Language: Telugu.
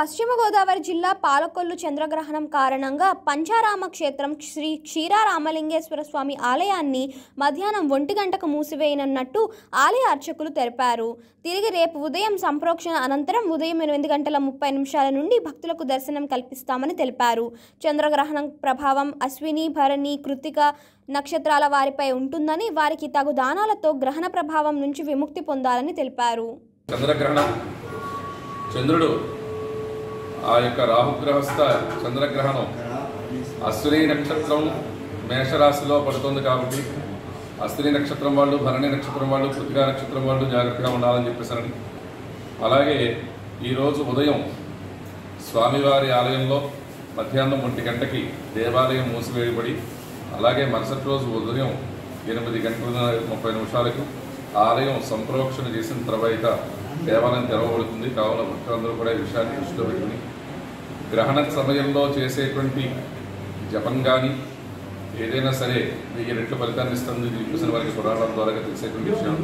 పశ్చిమ గోదావరి జిల్లా పాలకొల్లు చంద్రగ్రహణం కారణంగా పంచారామ క్షేత్రం శ్రీ క్షీరారామలింగేశ్వర స్వామి ఆలయాన్ని మధ్యాహ్నం ఒంటి గంటకు మూసివేయనున్నట్టు ఆలయ అర్చకులు తెలిపారు. తిరిగి రేపు ఉదయం సంప్రోక్షణ అనంతరం ఉదయం ఎనిమిది గంటల ముప్పై నిమిషాల నుండి భక్తులకు దర్శనం కల్పిస్తామని తెలిపారు. చంద్రగ్రహణం ప్రభావం అశ్విని భరణి కృతిక నక్షత్రాల వారిపై ఉంటుందని వారికి తగు దానాలతో గ్రహణ ప్రభావం నుంచి విముక్తి పొందాలని తెలిపారు. చంద్రగ్రహణం చంద్రుడు ఆ యొక్క రాహుగ్రహస్థ చంద్రగ్రహణం అశ్విని నక్షత్రం మేషరాశిలో పడుతుంది కాబట్టి అశ్విని నక్షత్రం వాళ్ళు భరణి నక్షత్రం వాళ్ళు కృతికా నక్షత్రం వాళ్ళు జాగ్రత్తగా ఉండాలని చెప్పేసారని అలాగే ఈరోజు ఉదయం స్వామివారి ఆలయంలో మధ్యాహ్నం ఒంటి గంటకి దేవాలయం మూసివేయబడి అలాగే మరుసటి రోజు ఉదయం ఎనిమిది గంటల ముప్పై నిమిషాలకు ఆలయం సంప్రోక్షణ చేసిన తర్వాత దేవాలయం తెరవబడుతుంది. కావున భక్తులందరూ కూడా ఈ విషయాన్ని దృష్టిలో పెట్టుకుని గ్రహణ సమయంలో చేసేటువంటి జపం కానీ ఏదైనా సరే మీకు రెట్ల ఫలితాన్ని ఇస్తుంది చూసిన వారికి పురాణాల ద్వారా తెలిసేటువంటి విషయం.